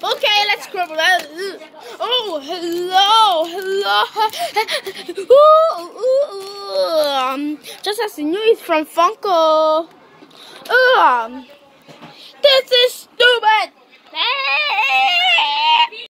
Okay, let's scribble. Oh, hello, hello. Ooh, ooh, um, just as you knew, it's from Funko. Um, this is